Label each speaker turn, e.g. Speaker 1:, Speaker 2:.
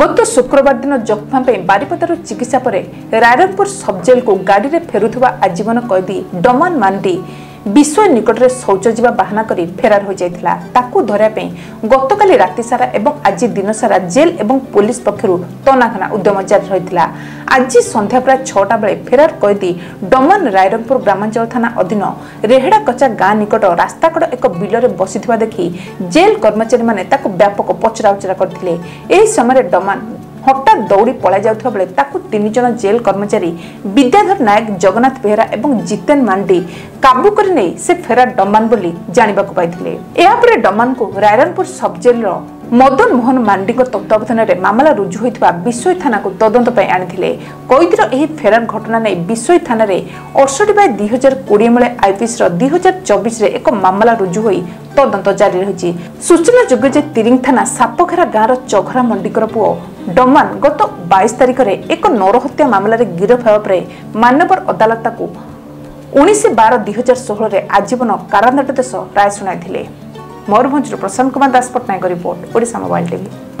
Speaker 1: ଗତ ଶୁକ୍ରବାର ଦିନ ଯକ୍ଷ୍ମା ପାଇଁ ବାରିପଦାର ଚିକିତ୍ସା ପରେ ରାୟରଙ୍ଗପୁର ସବ୍ଜେଲକୁ ଗାଡ଼ିରେ ଫେରୁଥିବା ଆଜୀବନ କଏଦୀ ଡମନ୍ ମାଣ୍ଡି ବିଶ୍ୱ ନିକଟରେ ଶୌଚ ଯିବା ବାହାନା କରି ଫେରାର ହୋଇଯାଇଥିଲା ତାକୁ ଧରିବା ପାଇଁ ଗତକାଲି ରାତି ସାରା ଏବଂ ଆଜି ଦିନସାରା ଜେଲ୍ ଏବଂ ପୋଲିସ ପକ୍ଷରୁ ତନାଘନା ଉଦ୍ୟମ ଜାରି ରହିଥିଲା ଆଜି ସନ୍ଧ୍ୟା ପ୍ରାୟ ଛଅଟା ବେଳେ ଫେରାର କଏଦୀ ଡମନ ରାଇରଙ୍ଗପୁର ଗ୍ରାମାଞ୍ଚଳ ଥାନା ଅଧୀନ ରେହେଡ଼ାକଚା ଗାଁ ନିକଟ ରାସ୍ତାକଡ଼ ଏକ ବିଲରେ ବସିଥିବା ଦେଖି ଜେଲ୍ କର୍ମଚାରୀମାନେ ତାକୁ ବ୍ୟାପକ ପଚରାଉଚରା କରିଥିଲେ ଏହି ସମୟରେ ଡମନ হঠাৎ দৌড়ি পলাই যাওয়া বেড়ে তাকে তিনজন জেল কর্মচারী বিদ্যাধর নায়ক জগন্নাথ বেহরা এবং জিতেন মান্ডি কাবু করে নিয়ে সে ফেরার ডমান বলে জাঁয়া পাই এরপরে ডম্বানু রায়রনপুর সবজেলর মদন মোহন মান্ডি তত্ত্বাবধানে মামলা রুজু হয়ে বিশ্বই থানা তদন্ত আনিলে কৈদির এই ফেরার ঘটনা নিয়ে বিশ্বই থানায় অড়ষটি বাই দুই হাজার কোড়ি মেলে আইপিএস দুই হাজার চবিশে এক মামলা রুজু হয়ে তদন্ত জারি রয়েছে সূচনাযোগ্য যে তিরিং থানা সাপখেরা গাঁর চঘরা মন্ডিকর পুয় ଡମାନ୍ ଗତ ବାଇଶ ତାରିଖରେ ଏକ ନରହତ୍ୟା ମାମଲାରେ ଗିରଫ ହେବା ପରେ ମାନ୍ୟବର ଅଦାଲତ ତାକୁ ଉଣେଇଶ ବାର ଦୁଇ ହଜାର ଷୋହଳରେ ଆଜୀବନ କାରାଦଣ୍ଡ ଦେଶ ରାୟ ଶୁଣାଇଥିଲେ ମୟୂରଭଞ୍ଜରୁ Prashant Kumar Das Pattanayak report Odisha mobile TV